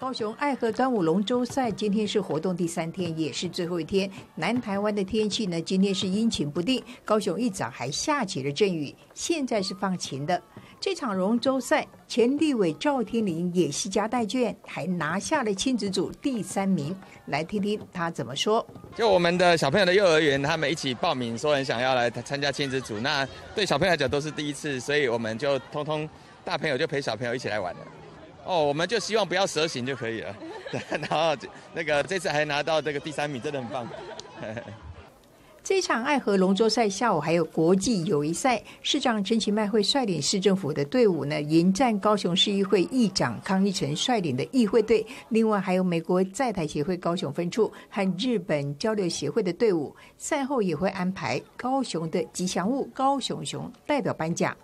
高雄爱河端午龙舟赛今天是活动第三天，也是最后一天。南台湾的天气呢，今天是阴晴不定，高雄一早还下起了阵雨，现在是放晴的。这场龙舟赛，前立委赵天麟也惜家带眷，还拿下了亲子组第三名。来听听他怎么说。就我们的小朋友的幼儿园，他们一起报名，说很想要来参加亲子组。那对小朋友来讲都是第一次，所以我们就通通大朋友就陪小朋友一起来玩了。哦，我们就希望不要蛇形就可以了。然后那个这次还拿到这个第三名，真的很棒。这场爱河龙舟赛下午还有国际友谊赛，市长陈其迈会率领市政府的队伍呢，迎战高雄市议会议长康一成率领的议会队。另外还有美国在台协会高雄分处和日本交流协会的队伍。赛后也会安排高雄的吉祥物高雄熊代表颁奖。